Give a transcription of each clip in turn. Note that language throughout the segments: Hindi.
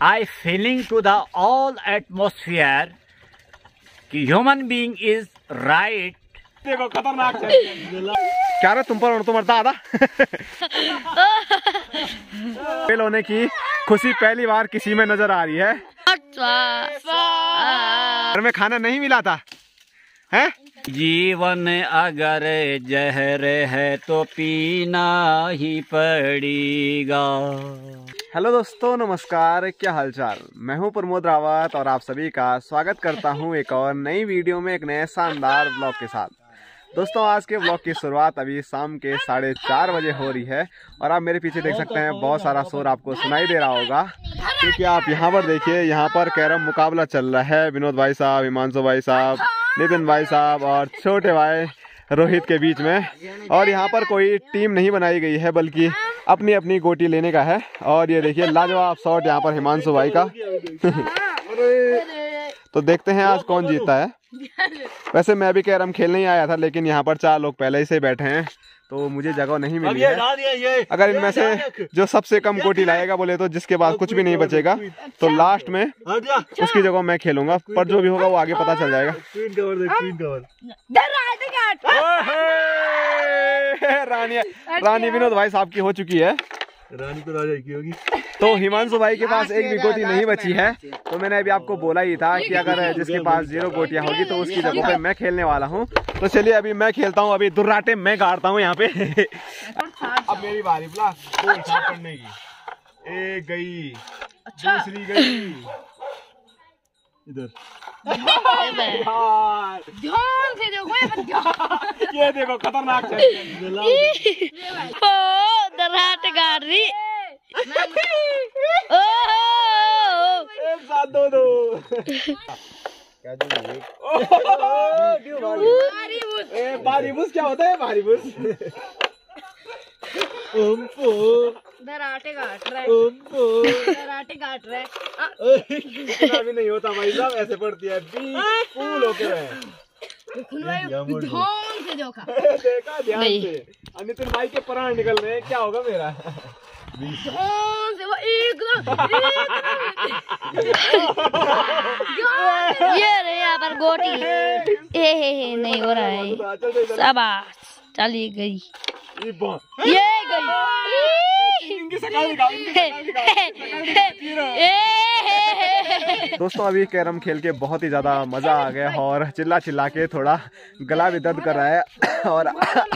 I feeling to the all atmosphere कि ह्यूमन being इज़ राइट देखो खतरनाक क्या रे तुम पर तो मरता आधा फेल होने की खुशी पहली बार किसी में नज़र आ रही है। घर में खाना नहीं मिला था। हैं? जीवन अगर जहर है तो पीना ही पड़ेगा। हेलो दोस्तों, नमस्कार। क्या हालचाल? मैं हूँ प्रमोद रावत और आप सभी का स्वागत करता हूँ एक और नई वीडियो में एक नए शानदार ब्लॉग के साथ। दोस्तों, आज के ब्लॉग की शुरुआत अभी शाम के साढ़े चार बजे हो रही है और आप मेरे पीछे देख सकते हैं, बहुत सारा शोर आपको सुनाई दे रहा होगा। क्योंकि आप यहाँ पर देखिए, यहाँ पर कैरम मुकाबला चल रहा है। विनोद भाई साहब, हिमांशु भाई साहब, नितिन भाई साहब और छोटे भाई रोहित के बीच में। और यहाँ पर कोई टीम नहीं बनाई गई है, बल्कि अपनी अपनी गोटी लेने का है। और ये देखिए लाजवाब शॉट यहाँ पर हिमांशु भाई का। तो देखते हैं आज कौन जीतता है। वैसे मैं भी कैरम खेलने ही आया था लेकिन यहाँ पर चार लोग पहले ही से बैठे हैं। तो मुझे जगह नहीं मिली है। अगर इनमें से जो सबसे कम कोटी लाएगा बोले तो जिसके बाद कुछ भी नहीं बचेगा। तो लास्ट में उसकी जगह मैं खेलूँगा पर जो भी होगा वो आगे पता चल जाएगा। रानी रानी विनोद भाई साहब की हो चुकी है। रानी तो राजा की होगी। तो हिमांशु भाई के पास एक भी गोटी नहीं बची है तो मैंने अभी आपको बोला ही था कि अगर जिसके पास ज़ीरो गोटियाँ होगी तो उसकी जगह पे मैं खेलने वाला हूँ। तो चलिए अभी मैं खेलता हूँ अभी दुर्राटे मैं गाड़ता हूँ यहाँ पे। अब मेरी बारी बुला। पढ़ने की। एक गई दूसरी गई। इधर। ध्यान से। देखो ये देखो खतरनाक ओ दराट गाड़ी ओ एक साथ दो। दो ए बारी क्या होता है? बारी बुस दराटे काट रहे उनको दराटे काट रहे इतना भी नहीं होता भाई साहब ऐसे पड़ती है। फूल होके है? देखा। देखा ध्यान से। नितिन भाई के प्राण निकल रहे हैं क्या होगा मेरा एकदम ये रे यहाँ पर गोटी। ए हे हे नहीं हो रहा है। चल चल चल शाबाश चली गई। ये गई। इनकी शक्ल दिखाओ इनकी शक्ल दिखाओ। ए हे हे। दोस्तों, अभी कैरम खेल के बहुत ही ज़्यादा मज़ा आ गया और चिल्ला चिल्ला के थोड़ा गला भी दर्द कर रहा है और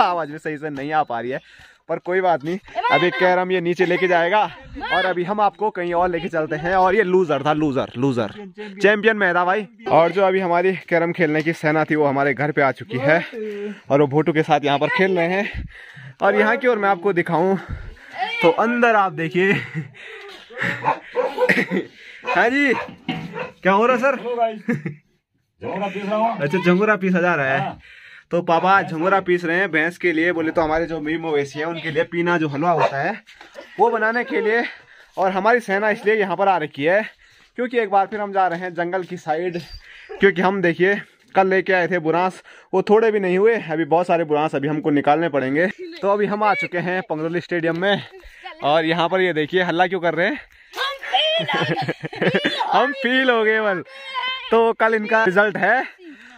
आवाज़ भी सही से नहीं आ पा रही है, पर कोई बात नहीं। अभी कैरम ये नीचे लेके जाएगा और अभी हम आपको कहीं और लेके चलते हैं और ये लूजर था लूजर लूजर चैंपियन में था भाई। और जो अभी हमारी कैरम खेलने की सेना थी, वो हमारे घर पे आ चुकी है और वो भोटू के साथ यहाँ पर खेल रहे हैं। और यहाँ की ओर मैं आपको दिखाऊँ तो अंदर आप देखिए। हाँ जी। क्या हो रहा सर? अच्छा झंगोरा पीसा जा रहा है। तो पापा झंगोरा पीस रहे हैं भैंस के लिए। बोले तो हमारे जो मी मवेशी है उनके लिए पीना जो हलवा होता है वो बनाने के लिए। और हमारी सेना इसलिए यहाँ पर आ रखी है क्योंकि एक बार फिर हम जा रहे हैं जंगल की साइड क्योंकि हम देखिए कल लेके आए थे बुरांस। वो थोड़े भी नहीं हुए अभी बहुत सारे बुरांस अभी हमको निकालने पड़ेंगे। तो अभी हम आ चुके हैं पंगरोली स्टेडियम में। और यहाँ पर ये देखिए हल्ला क्यों कर रहे हैं? हम फील हो गए बल तो कल इनका रिज़ल्ट है।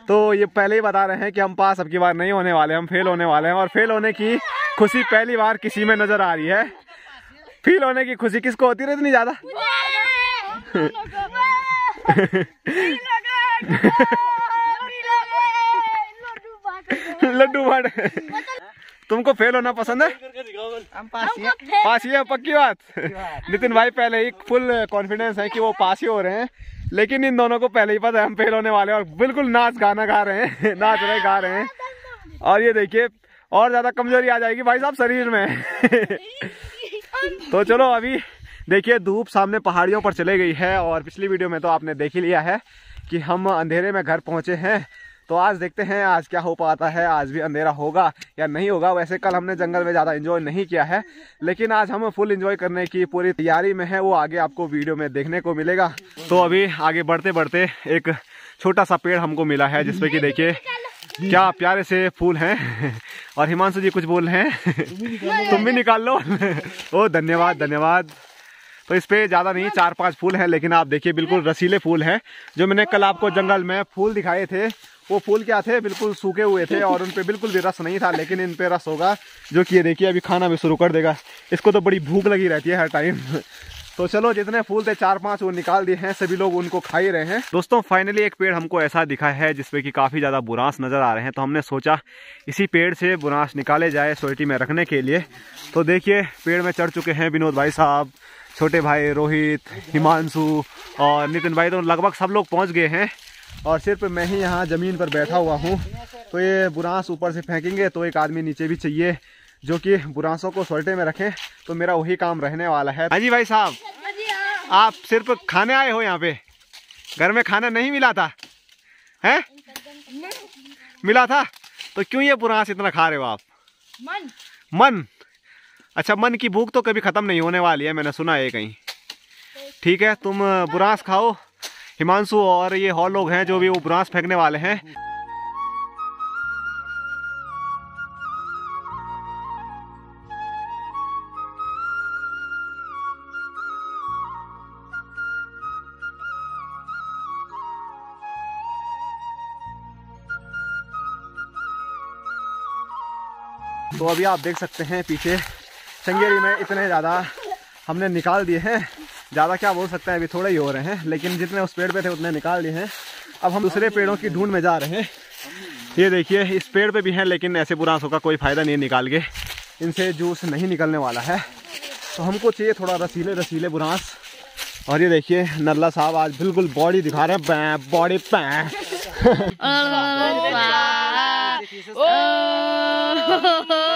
तो ये पहले ही बता रहे हैं कि हम पास अब की बार नहीं होने वाले हम फेल होने वाले हैं और फेल होने की खुशी पहली बार किसी में नज़र आ रही है। फील होने की खुशी किसको होती है इतनी ज़्यादा? लड्डू बाट। तुमको फेल होना पसंद है? पास ही है। पक्की बात। नितिन भाई पहले ही फुल कॉन्फिडेंस है कि वो पास ही हो रहे हैं लेकिन इन दोनों को पहले ही पता है हम फेल होने वाले और बिल्कुल नाच गाना गा रहे हैं नाच रहे गा रहे हैं। और ये देखिए और ज़्यादा कमज़ोरी आ जाएगी भाई साहब शरीर में। तो चलो अभी देखिए धूप सामने पहाड़ियों पर चले गई है और पिछली वीडियो में तो आपने देख ही लिया है कि हम अंधेरे में घर पहुँचे हैं तो आज देखते हैं आज क्या हो पाता है, आज भी अंधेरा होगा या नहीं होगा। वैसे कल हमने जंगल में ज़्यादा एंजॉय नहीं किया है, लेकिन आज हम फुल एंजॉय करने की पूरी तैयारी में है। वो आगे आपको वीडियो में देखने को मिलेगा। तो अभी आगे बढ़ते बढ़ते एक छोटा सा पेड़ हमको मिला है जिसपे कि देखिए, क्या प्यारे से फूल हैं। और हिमांशु जी कुछ बोल रहे हैं। तुम भी निकाल लो। ओ, धन्यवाद धन्यवाद। तो इस पे ज़्यादा नहीं चार पाँच फूल हैं, लेकिन आप देखिए, बिल्कुल रसीले फूल हैं, जो मैंने कल आपको जंगल में फूल दिखाए थे। वो फूल क्या थे? बिल्कुल सूखे हुए थे और उन बिल्कुल भी रस नहीं था, लेकिन इन रस होगा, जो कि ये देखिए, अभी खाना भी शुरू कर देगा। इसको तो बड़ी भूख लगी रहती है हर टाइम तो चलो, जितने फूल थे, चार पाँच वो निकाल दिए हैं, सभी लोग उनको खा ही रहे हैं। दोस्तों फाइनली एक पेड़ हमको ऐसा दिखा है, जिसपे कि काफ़ी ज़्यादा बुरांस नज़र आ रहे हैं। तो हमने सोचा, इसी पेड़ से बुरांस निकाले जाए सोसाइटी में रखने के लिए। तो देखिए, पेड़ में चढ़ चुके हैं विनोद भाई साहब, छोटे भाई रोहित, हिमांशु और नितिन भाई। तो लगभग सब लोग पहुँच गए हैं। और सिर्फ़ मैं ही यहाँ ज़मीन पर बैठा हुआ हूँ। तो ये बुरांस ऊपर से फेंकेंगे तो एक आदमी नीचे भी चाहिए जो कि बुरांसों को सोल्टे में रखें तो मेरा वही काम रहने वाला है। हाँ जी भाई साहब। आप सिर्फ़ खाने आए हो यहाँ पे? घर में खाना नहीं मिला था? हैं? मिला था? तो क्यों ये बुरांस इतना खा रहे हो आप? मन। मन। अच्छा मन की भूख तो कभी ख़त्म नहीं होने वाली है मैंने सुना है कहीं। ठीक है तुम बुरांस खाओ। हिमांशु और ये और लोग हैं जो भी वो ब्रांस फेंकने वाले हैं। तो अभी आप देख सकते हैं पीछे, चंगेरी में इतने ज़्यादा हमने निकाल दिए हैं। ज़्यादा क्या बोल सकते हैं अभी थोड़े ही हो रहे हैं लेकिन जितने उस पेड़ पे थे उतने निकाल लिए हैं। अब हम दूसरे पेड़ों की ढूंढ में जा रहे हैं। ये देखिए इस पेड़ पे भी हैं लेकिन ऐसे बुरांसों का कोई फ़ायदा नहीं निकाल के। इनसे जूस नहीं निकलने वाला है। तो हमको चाहिए थोड़ा रसीले रसीले बुरांस और ये देखिए नल्ला साहब आज बिल्कुल बॉडी दिखा रहे हैं बॉडी पैं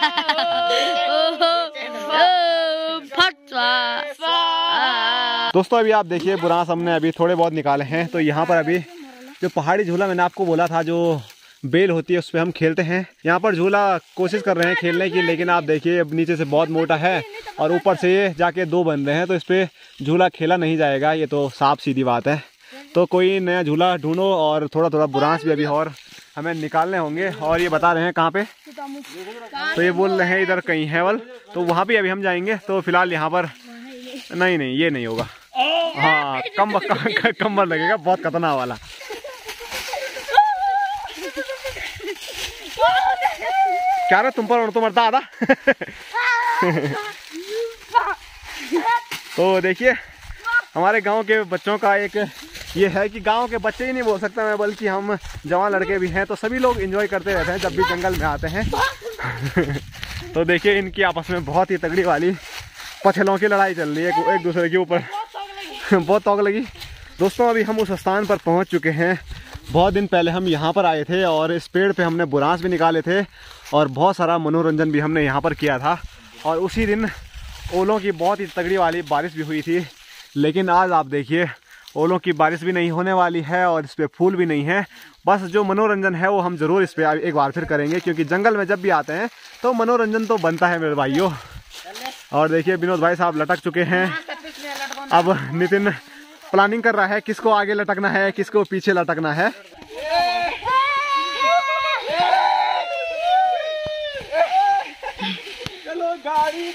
दोस्तों, अभी आप देखिए बुरांस हमने अभी थोड़े बहुत निकाले हैं। तो यहाँ पर अभी जो पहाड़ी झूला मैंने आपको बोला था, जो बेल होती है, उस पर हम खेलते हैं। यहाँ पर झूला कोशिश कर रहे हैं खेलने की, लेकिन आप देखिए, अब नीचे से बहुत मोटा है और ऊपर से ये जाके दो बन रहे हैं तो इस पर झूला खेला नहीं जाएगा। ये तो साफ़ सीधी बात है। तो कोई नया झूला ढूंढो और थोड़ा थोड़ा बुरांस भी अभी और हमें निकालने होंगे और ये बता रहे हैं कहाँ पे? तो ये बोल रहे हैं इधर कहीं है वल तो वहाँ भी अभी हम जाएँगे। तो फ़िलहाल यहाँ पर नहीं नहीं, ये नहीं होगा। हाँ कम कम्बर लगेगा, बहुत खतरनाक वाला। क्या रे तुम पर तो मरता आधा तो देखिए, हमारे गाँव के बच्चों का एक ये है कि गाँव के बच्चे ही नहीं बोल सकता मैं, बल्कि हम जवान लड़के भी हैं तो सभी लोग एंजॉय करते रहते हैं जब भी जंगल में आते हैं। तो देखिए, इनकी आपस में बहुत ही तगड़ी वाली पछलों की लड़ाई चल रही है एक दूसरे के ऊपर। बहुत तोक लगी। दोस्तों, अभी हम उस स्थान पर पहुँच चुके हैं। बहुत दिन पहले हम यहाँ पर आए थे और इस पेड़ पे हमने बुरांस भी निकाले थे और बहुत सारा मनोरंजन भी हमने यहाँ पर किया था। और उसी दिन ओलों की बहुत ही तगड़ी वाली बारिश भी हुई थी। लेकिन आज आप देखिए ओलों की बारिश भी नहीं होने वाली है और इस पर फूल भी नहीं है। बस जो मनोरंजन है वो हम ज़रूर इस पर एक बार फिर करेंगे, क्योंकि जंगल में जब भी आते हैं तो मनोरंजन तो बनता है मेरे भाइयों। और देखिए, विनोद भाई साहब लटक चुके हैं। अब नितिन प्लानिंग कर रहा है किसको आगे लटकना है, किसको पीछे लटकना है। चलो गाड़ी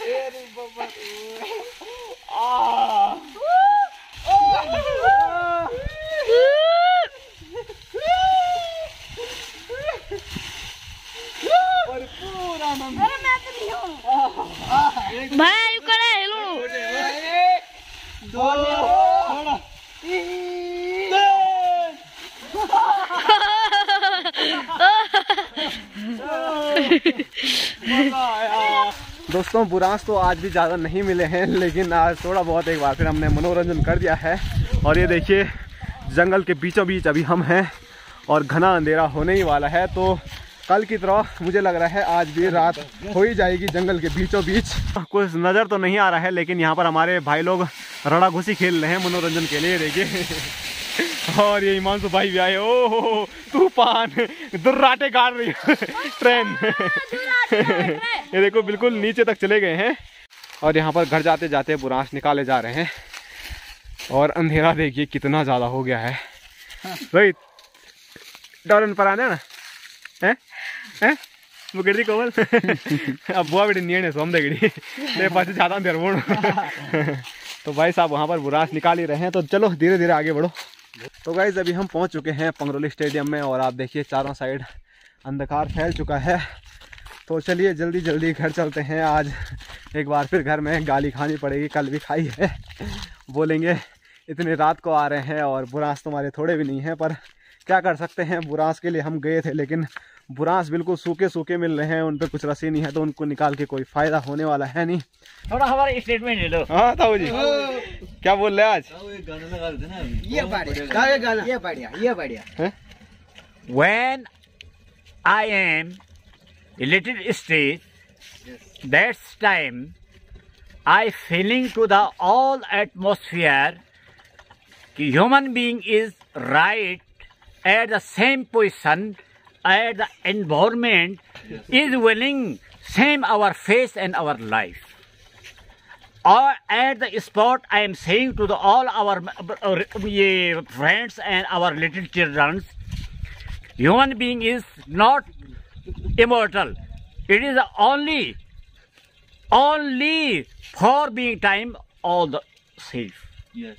Ele, bobo. दोस्तों, बुरांस तो आज भी ज़्यादा नहीं मिले हैं, लेकिन आज थोड़ा बहुत एक बार फिर हमने मनोरंजन कर दिया है। और ये देखिए, जंगल के बीचों बीच अभी हम हैं, और घना अंधेरा होने ही वाला है। तो कल की तरह मुझे लग रहा है आज भी रात हो ही जाएगी जंगल के बीचों बीच कुछ नज़र तो नहीं आ रहा है, लेकिन यहाँ पर हमारे भाई लोग रड़ा घुसी खेल रहे हैं मनोरंजन के लिए, देखिए। और ये ईमान हिमांशु भाई भी आए। ओ तूफ़ान दुर्राटे गाड़ रही ट्रेन। ये देखो बिल्कुल नीचे तक चले गए हैं। और यहाँ पर घर जाते जाते बुरांस निकाले जा रहे हैं। और अंधेरा देखिए कितना ज़्यादा हो गया है। रोहित डॉलन पर आने ना। हैं? हैं? कोमल? अब बुआ बेटी नहीं है सोम दे गिरी मेरे पास ज़्यादा अंधेर बोल। तो भाई साहब वहाँ पर बुरास निकाल ही रहे हैं। तो चलो धीरे धीरे आगे बढ़ो। तो गाइज़ अभी हम पहुँच चुके हैं पंगरोली स्टेडियम में और आप देखिए चारों साइड अंधकार फैल चुका है। तो चलिए जल्दी जल्दी घर चलते हैं। आज एक बार फिर घर में गाली खानी पड़ेगी, कल भी खाई है। बोलेंगे, इतनी रात को आ रहे हैं और बुरास तुम्हारे थोड़े भी नहीं हैं, पर क्या कर सकते हैं? बुरास के लिए हम गए थे, लेकिन बुरास बिल्कुल सूखे सूखे मिल रहे हैं उन पर कुछ रसी नहीं है तो उनको निकाल के कोई फ़ायदा होने वाला है नहीं। थोड़ा हमारा स्टेटमेंट ले लो। हाँ ताऊ जी। क्या बोल रहे हैं आज? ये बढ़िया। ये गाना। ये बढ़िया। when I am a little stage, that's time I feeling to the all atmosphere. कि human being is right at the same position. At the environment is willing same our face and our life. Or at the spot I am saying to the all our uh, uh, friends and our little children human being is not immortal it is only only for being time all the safe Yes.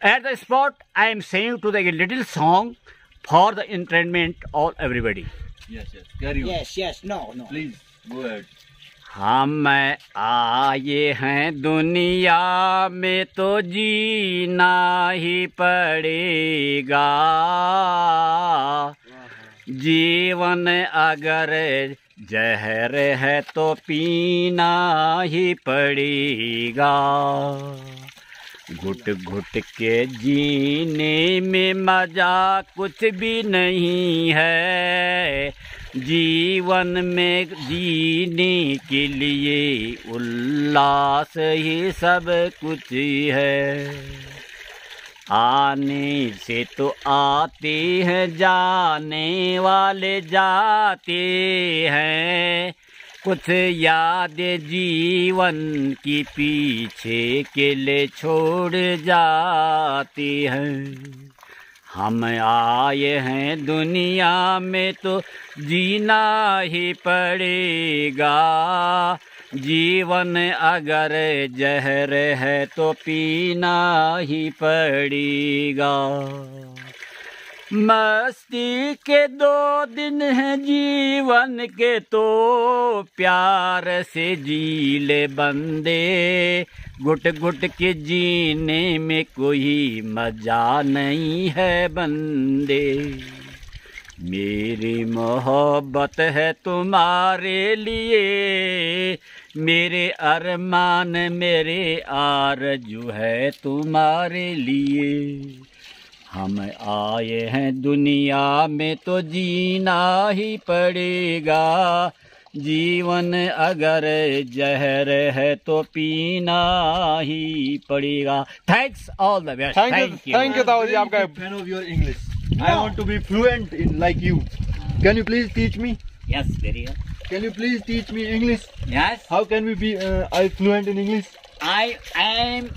at the spot i am saying to the little song for the entertainment of everybody Yes, yes. Carry on. Yes yes no no Please go ahead. हम आए हैं दुनिया में तो जीना ही पड़ेगा जीवन अगर जहर है तो पीना ही पड़ेगा घुट घुट के जीने में मज़ा कुछ भी नहीं है। जीवन में जीने के लिए उल्लास ही सब कुछ है। आने से तो आते हैं, जाने वाले जाते हैं। कुछ याद जीवन की पीछे के लिए छोड़ जाती हैं। हम आए हैं दुनिया में तो जीना ही पड़ेगा। जीवन अगर जहर है तो पीना ही पड़ेगा। मस्ती के दो दिन हैं जीवन के तो प्यार से जी ले बंदे। गुट गुट के जीने में कोई मज़ा नहीं है बंदे। मेरी मोहब्बत है तुम्हारे लिए, मेरे अरमान, मेरे आरज़ू है तुम्हारे लिए। हम आए हैं दुनिया में तो जीना ही पड़ेगा। जीवन अगर जहर है तो पीना ही पड़ेगा। Thanks all the best thank you thank you ताऊ जी आपका fan of your English I want to be fluent in like you can you please teach me yes very good can you please teach me English yes how can we be I fluent in English I I am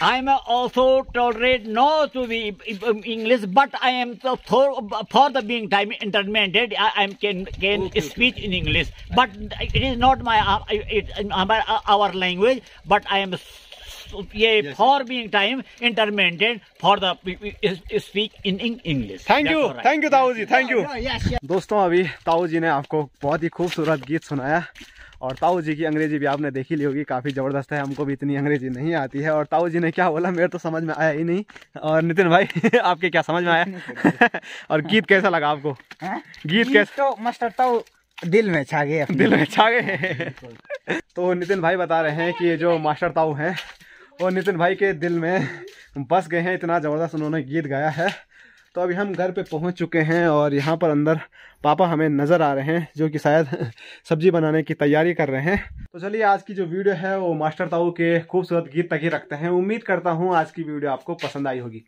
I'm also tolerate no to be um, English, but I am for, for the being time intermediate. I, I can can okay, speak okay. in English, but it is not my uh, it, uh, our language. But I am s- yeah, for being time intermediate for the uh, speak in, in English. Thank you That's all right. Thank you ताऊ जी थैंक यू दोस्तों अभी ताऊ जी ने आपको बहुत ही खूबसूरत गीत सुनाया और ताऊ जी की अंग्रेज़ी भी आपने देखी ली होगी काफ़ी ज़बरदस्त है हमको भी इतनी अंग्रेज़ी नहीं आती है। और ताऊ जी ने क्या बोला मेरे तो समझ में आया ही नहीं। और नितिन भाई आपके क्या समझ में आया? और गीत कैसा लगा आपको? गीत कैसा तो मास्टर ताऊ दिल में छा गए दिल में छा गए। तो नितिन भाई बता रहे हैं कि ये जो मास्टर ताऊ हैं वो नितिन भाई के दिल में बस गए हैं इतना ज़बरदस्त उन्होंने गीत गाया है। तो अभी हम घर पे पहुँच चुके हैं और यहाँ पर अंदर पापा हमें नज़र आ रहे हैं, जो कि शायद सब्ज़ी बनाने की तैयारी कर रहे हैं। तो चलिए आज की जो वीडियो है, वो मास्टर ताऊ के खूबसूरत गीत तक ही रखते हैं। उम्मीद करता हूँ आज की वीडियो आपको पसंद आई होगी।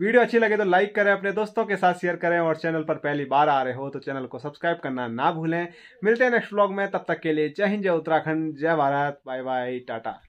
वीडियो अच्छी लगे तो लाइक करें, अपने दोस्तों के साथ शेयर करें और चैनल पर पहली बार आ रहे हो तो चैनल को सब्सक्राइब करना ना भूलें। मिलते हैं नेक्स्ट व्लॉग में, तब तक के लिए जय हिंद, जय उत्तराखंड, जय भारत, बाय बाय, टाटा।